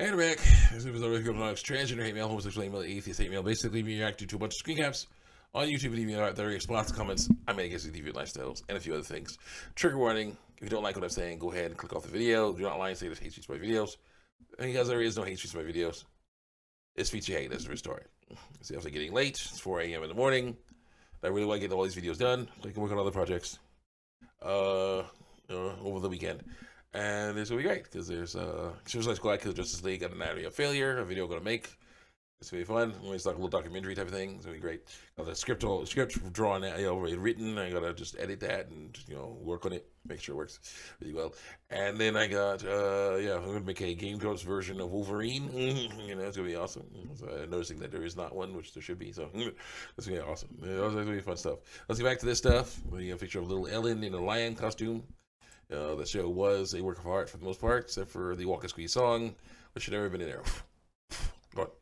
And we're back. This is already going on transgender hate mail, homosexual hate mail, atheist hate mail. Basically, me reacting to a bunch of screen caps on YouTube and even out there, response comments I made against the deviant lifestyles and a few other things. Trigger warning: If you don't like what I'm saying, go ahead and click off the video. Do not lie and say there's hate speech by videos. And because there is no hate speech by videos, it's feature hate. That's the story. See, I'm getting late. It's 4 a.m. in the morning. I really want to get all these videos done. So I can work on other projects uh, uh over the weekend and this gonna be great because there's uh Suicide Squad, Kill Justice League, got Anatomy of Failure, a video I'm gonna make. It's gonna be fun. It's like a little documentary type of thing. It's gonna be great. Got the script, all, script drawn, you know, written. I gotta just edit that and you know work on it, make sure it works really well. And then I got, uh, yeah, I'm gonna make a Game Grumps version of Wolverine. you know, it's gonna be awesome. So I'm noticing that there is not one, which there should be. So it's gonna be awesome. It's gonna be fun stuff. Let's get back to this stuff. We got a picture of little Ellen in a lion costume. Uh, the show was a work of art for the most part, except for the Walk and Squeeze song, which should never been in there. But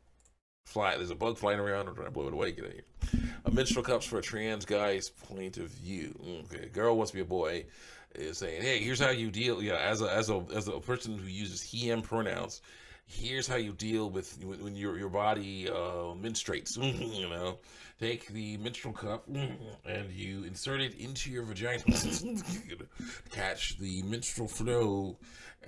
Fly, there's a bug flying around. I'm trying to blow it away. Get out of here. A menstrual cups for a trans guy's point of view. Okay, a girl wants to be a boy. Is saying, hey, here's how you deal. Yeah, as a as a as a person who uses he/him pronouns, here's how you deal with when your your body uh, menstruates. you know, take the menstrual cup and you insert it into your vagina. Catch the menstrual flow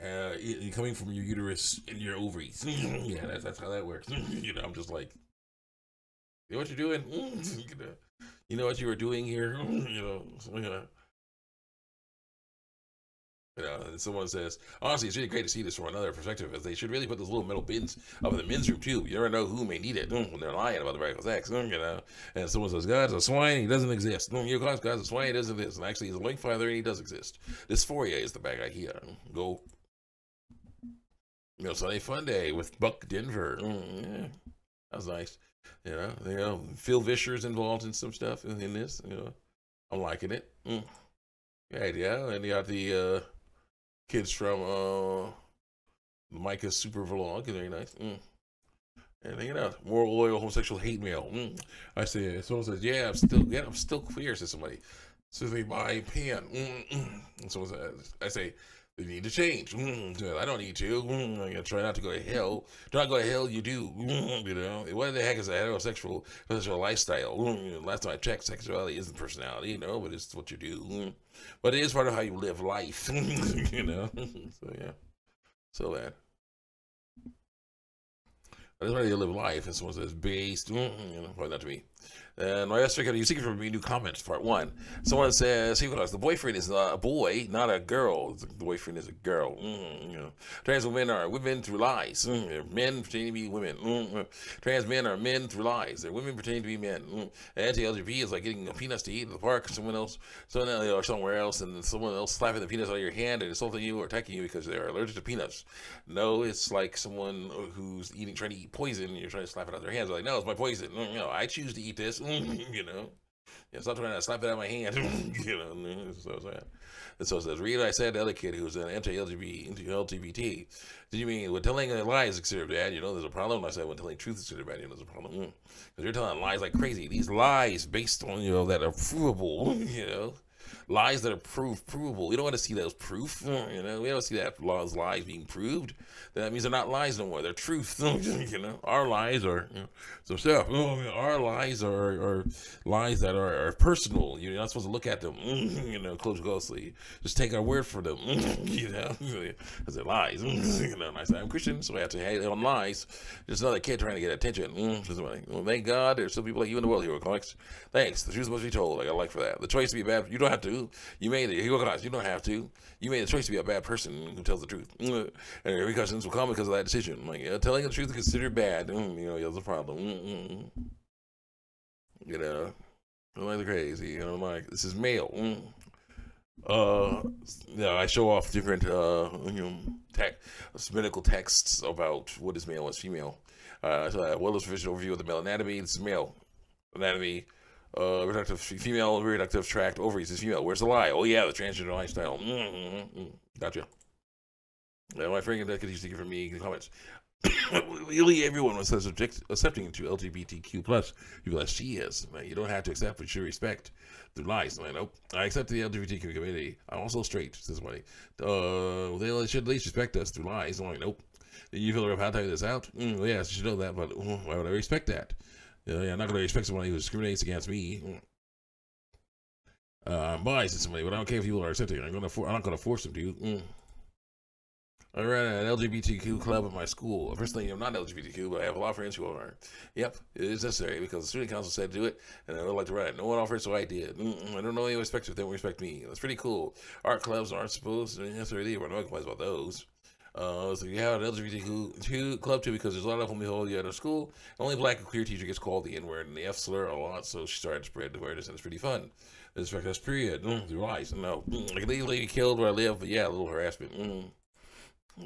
uh, coming from your uterus and your ovaries. yeah, that's that's how that works. you know, I'm just like, you know what you're doing. you know what you were doing here. you know, so, you know. You know, and someone says, honestly, it's really great to see this from another perspective, as they should really put those little metal bins up in the men's room too. You never know who may need it when they're lying about the radical sex. You know, and someone says, God's a swine, he doesn't exist. No, your God's, God's a swine, he doesn't exist. And actually, he's a link father, and he does exist. Dysphoria is the bad idea. Go. You know, Sunday Fun Day with Buck Denver. Mm, yeah, that was nice. You know, you know, Phil Vischer's involved in some stuff in, in this. You know, I'm liking it. Mm. Yeah, yeah, and you got the. uh kids from uh, Micah's Super Vlog. Very nice. Mm. And hanging out. More loyal homosexual hate mail. Mm. I say, someone says, yeah, I'm still, yeah, I'm still queer, says somebody. So they buy a pen. Mm. And someone says, I say, they need to change. Mm. I don't need to. Mm. I try not to go to hell. Do not go to hell, you do. Mm. You know, what the heck is a heterosexual, heterosexual lifestyle? Mm. Last time I checked, sexuality isn't personality, you know, but it's what you do. Mm. But it is part of how you live life, you know. so yeah, so that. That's how you live life, and someone says based, you know, probably not to me. And my last figure, you seeking from me new comments, part one. Someone says, the boyfriend is a boy, not a girl. The boyfriend is a girl. Mm, you know. Trans women are women through lies. Mm, men pretending to be women. Mm, trans men are men through lies. They're women pretending to be men. Mm. Anti-LGBT is like getting a peanuts to eat in the park. Someone else, someone else, or somewhere else, and someone else slapping the peanuts out of your hand and insulting you or attacking you because they're allergic to peanuts. No, it's like someone who's eating, trying to eat poison, and you're trying to slap it out of their hands. They're like, no, it's my poison. Mm, no, I choose to eat this. you know. Yeah, stop trying to slap it out of my hand. you know, so sad. And so it says, read I said to the other kid who's an anti-LGBT. Did you mean when telling a lie is considered bad? You know, there's a problem. I said when telling truth is considered bad, you know, there's a problem. Because mm. you're telling lies like crazy. These lies based on, you know, that are provable, you know lies that are proof provable. We don't want to see those proof. You know, we don't see that those lies being proved. That means they're not lies no more. They're truth. you know, our lies are you know, some stuff. Our lies are, are lies that are, are, personal. You're not supposed to look at them. You know, close closely. Just take our word for them. You know, because they're lies. You know, and I say I'm Christian, so I have to hate on lies. Just another kid trying to get attention. Well, thank God, there's still people like you in the world, hero comics. Thanks. The truth must be told. I got a like for that. The choice to be bad. You don't have to. You made it. You don't have to. You made the choice to be a bad person who tells the truth. And repercussions will come because of that decision. Like yeah, telling the truth is considered bad. Mm, you know, there's a problem. Mm-mm. You know, I'm like crazy. Know, I'm like this is male. Mm. Uh, yeah, I show off different uh, you know, tech, medical texts about what is male and female. Uh, so, uh, well, this visual overview of the male anatomy. It's male anatomy uh, reproductive female reproductive tract ovaries is female. Where's the lie? Oh yeah, the transgender lifestyle. Mm-hmm. Gotcha. Yeah, my friend that could use to give from me in the comments. really, everyone was subject, accepting to LGBTQ plus people as she is. Man, you don't have to accept, but you respect the lies. Man, nope. I accept the LGBTQ community. I'm also straight. This way, uh, they should at least respect us through lies. I'm like, nope. You feel like I'm typing this out? Mm, yes, you should know that, but mm, why would I respect that? Yeah, I'm not going to respect somebody who discriminates against me. Uh, I'm biased to somebody, but I don't care if people are accepting. I'm gonna for- I'm not going to force them to. Mm. I ran an LGBTQ club at my school. Personally, I'm not LGBTQ, but I have a lot of friends who are. Yep, it is necessary because the student council said to do it, and I would like to run it. No one offered, so I did. Mm-mm, I don't know any respect if they don't respect me. That's pretty cool. Art clubs aren't supposed to necessarily, but no complaints about those. Uh, so you have an LGBTQ club too because there's a lot of homophobia at our school. Only black and queer teacher gets called the N word and the F slur a lot, so she started to spread the awareness, and it's pretty fun. This fact, that's period. Mm, you lies. No, mm, I can legally killed where I live, but yeah, a little harassment. Mm.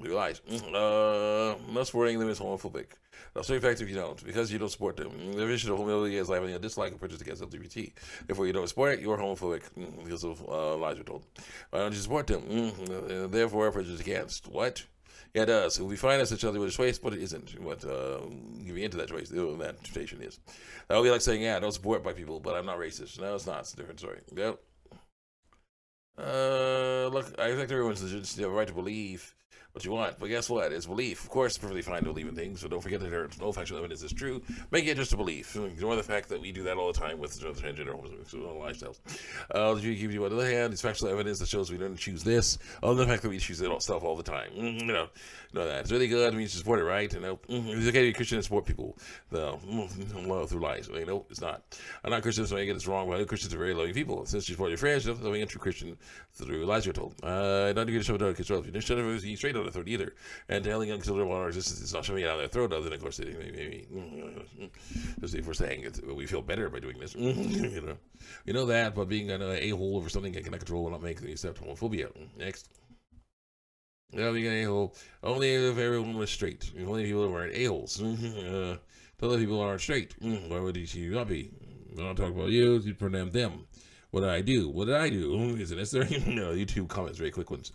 You lies. Mm, uh, not supporting them is homophobic. That's very effective if you don't, because you don't support them. The definition of homophobia is having a dislike of prejudice against LGBT. Therefore, you don't support it, you're homophobic mm, because of uh, lies you're told. Why don't you support them? Mm, uh, therefore, prejudice against. What? Yeah, it does. It will be fine as a child with a choice, but it isn't. What uh, giving into that choice, that temptation is. That would be like saying, "Yeah, I don't support white people, but I'm not racist." No, it's not. It's a different story. Yep. Uh, look, I think everyone's the right to believe what you want. But guess what? It's belief. Of course, it's perfectly fine to believe in things, so don't forget that there's no factual evidence is true. Make it just a belief. Ignore the fact that we do that all the time with transgender lifestyles. Uh, you on the other hand, it's factual evidence that shows we didn't choose this, other than the fact that we choose it stuff all the time. Mm, you know, know that. It's really good. I mean, you support it, right? You know, mm, it's okay to be Christian and support people the mm, love through lies. I mean, no, it's not. I'm not Christian, so I get this wrong, but Christians are very loving people. Since you support your friends, you're loving a true Christian through lies you're told. Uh, not to get a show down control. You shouldn't have straight on the throat either and telling young children about our existence is not shoving it down their throat, other than, of course, they maybe, just if we're saying it, we feel better by doing this, you know. You know that, but being an a-hole over something I cannot control will not make the accept homophobia. Next. Yeah, being an a-hole, only if everyone was straight. If only people weren't a-holes. uh, tell the people aren't straight. Why would you not be? I don't talk about you, you pronoun them. What did I do? What did I do? Is it necessary? no, YouTube comments, very quick ones.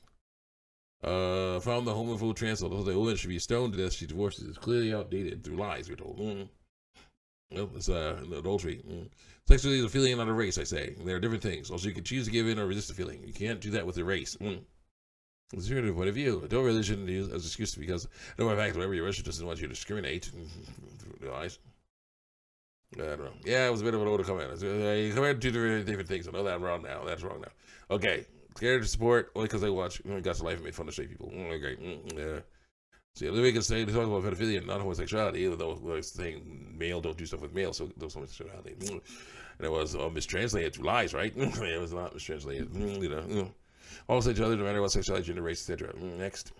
Uh, found the homophobe trans the woman should be stoned to death. She divorces. It's clearly outdated through lies. We're told. Mm. Nope, it's uh, adultery. Mm. Sexually is a feeling, not a race. I say there are different things. Also, you can choose to give in or resist the feeling. You can't do that with a race. Mm. It's your point of view. Don't religion use as excuse because no matter fact, whatever your religion doesn't want you to discriminate. Mm, lies. I don't know. Yeah, it was a bit of an older comment. You compared two different, different things. I know that I'm wrong now. That's wrong now. Okay, scared to support only because they watch Got to Life and made fun of straight people. Mm, great. Mm, yeah. See, the way can say they talk about pedophilia, not homosexuality, even though they're saying male don't do stuff with male, so those homosexuality. Mm. And it was uh, mistranslated through lies, right? it was not mistranslated. You know, all say each other, no matter what sexuality, gender, race, etc. Next.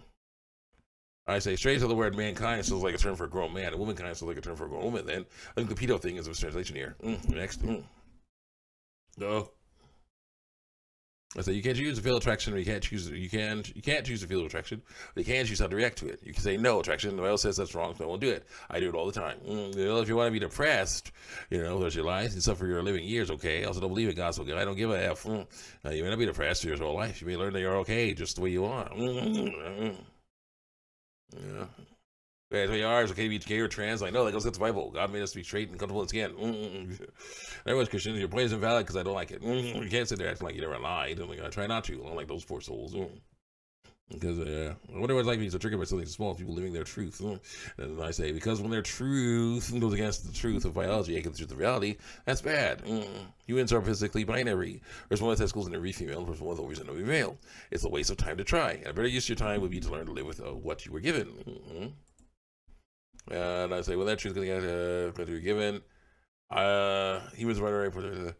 I say straight to the word mankind sounds like a term for a grown man, and womankind sounds like a term for a grown woman. Then I think the pedo thing is a mistranslation here. Next. Mm. I said you can't choose to feel attraction, you can't choose you can you can't choose to feel attraction. But you can choose how to react to it. You can say no attraction. The else says that's wrong, so I won't do it. I do it all the time. Mm, if you want to be depressed, you know, there's your life and suffer your living years. Okay. I also don't believe in so I don't give a f. Mm. You may not be depressed your whole life. You may learn that you're okay just the way you are. Mm. Yeah. So you are. It's okay to be gay or trans. I know that goes against the Bible. God made us to be straight and comfortable in skin. Mm-hmm. Everyone's Christian. Your point is invalid because I don't like it. Mm-hmm. You can't sit there acting like you never lied. I'm like, I try not to. I don't like those poor souls. Mm-hmm. Because uh, I wonder what it's like being so triggered by something so small, people living their truth. And I say, because when their truth goes against the truth of biology, against the truth of reality, that's bad. Mm. Humans are physically binary. There's one testicles in every female, there's one ovaries in every male. It's a waste of time to try. And a better use of your time would be to learn to live with uh, what you were given. Mm-hmm. And I say, well, that truth is going to get uh, be given. Uh, humans are binary.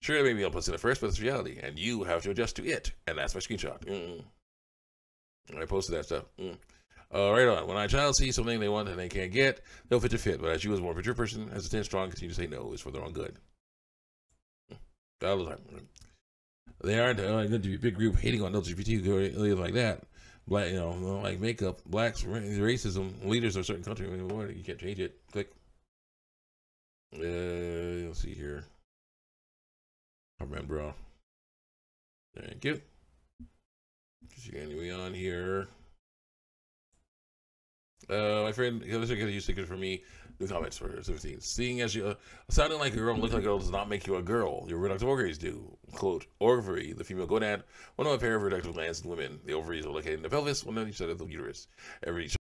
Sure, maybe I'll post it at first, but it's reality, and you have to adjust to it. And that's my screenshot. Mm. I posted that stuff. Mm. Uh, right on. When a child sees something they want and they can't get, they'll fit to fit. But as you, as a more mature person, as a 10 strong, continue to say no is for their own good. All the time. They aren't uh, going to be a big group hating on LGBT like that. Black, you know, like makeup, blacks, racism, leaders of a certain country. You can't change it. Click. Uh, let's see here. I Remember. Thank you. Just anyway on here. Uh, my friend, this is a use secret for me. New comments for 15. Seeing as you uh, sounding like a girl and looking like a girl does not make you a girl. Your reproductive ovaries do. Quote, ovary, the female gonad, one of a pair of reproductive glands in women. The ovaries are located in the pelvis, one on each side of the uterus. Every